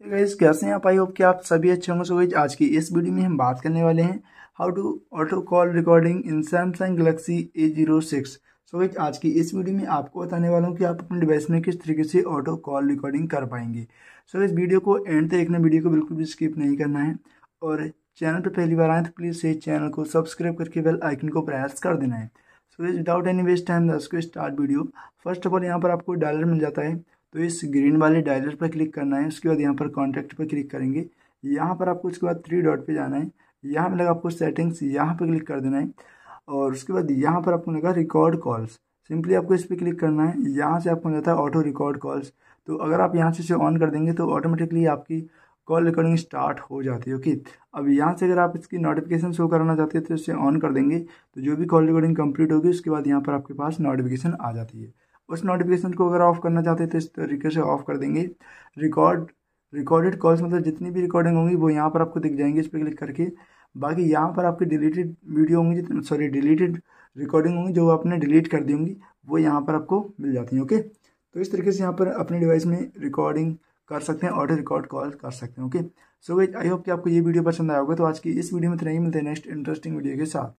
Guys कैसे हैं आप? आई होप कि आप सभी अच्छे होंगे। सो आज की इस वीडियो में हम बात करने वाले हैं how to auto call recording in Samsung Galaxy A zero six so आज की इस वीडियो में आपको बताने वाला हूँ कि आप अपने डिवाइस में किस तरीके से ऑटो कॉल रिकॉर्डिंग कर पाएँगे। सो इस वीडियो को एंड तक देखना वीडियो को बिल्कुल भी स्किप नहीं करना है। और चैनल पर पहली बार आए तो प्लीज़ से चैनल को सब्सक्राइब करके बेल आइकन को प्रेस कर देना है। So guys without any waste time दस को start video first of all यहाँ पर आपको डॉलर मिल जाता है। तो इस ग्रीन वाले डायलर पर क्लिक करना है, उसके बाद यहाँ पर कॉन्टैक्ट पर क्लिक करेंगे। यहाँ पर आपको उसके बाद थ्री डॉट पे जाना है। यहाँ पर लगा आपको सेटिंग्स यहाँ पर क्लिक कर देना है। और उसके बाद यहाँ पर आपको लगा रिकॉर्ड कॉल्स सिंपली आपको इस पर क्लिक करना है। यहाँ से आपको जाता है ऑटो रिकॉर्ड कॉल्स तो अगर आप यहाँ से इसे ऑन कर देंगे तो ऑटोमेटिकली आपकी कॉल रिकॉर्डिंग स्टार्ट हो जाती है ओके अब यहाँ से अगर आप इसकी नोटिफिकेशन शो कराना चाहते हैं तो इसे ऑन कर देंगे। तो जो भी कॉल रिकॉर्डिंग कंप्लीट होगी, उसके बाद यहाँ पर आपके पास नोटिफिकेशन आ जाती है। उस नोटिफिकेशन को अगर ऑफ़ करना चाहते हैं तो इस तरीके से ऑफ़ कर देंगे। रिकॉर्ड रिकॉर्डेड कॉल्स मतलब जितनी भी रिकॉर्डिंग होंगी वो यहाँ पर आपको दिख जाएँगे, इस पर क्लिक करके। बाकी यहाँ पर आपकी डिलीटेड वीडियो होंगी सॉरी डिलीटेड रिकॉर्डिंग होंगी जो आपने डिलीट कर दी होंगी, वो यहाँ पर आपको मिल जाती हैं ओके तो इस तरीके से यहाँ पर अपने डिवाइस में रिकॉर्डिंग कर सकते हैं ऑडियो रिकॉर्ड कॉल कर सकते हैं ओके सो आई होप कि आपको ये वीडियो पसंद आया होगा। तो आज की इस वीडियो में तो नहीं मिलते नेक्स्ट इंटरेस्टिंग वीडियो के साथ।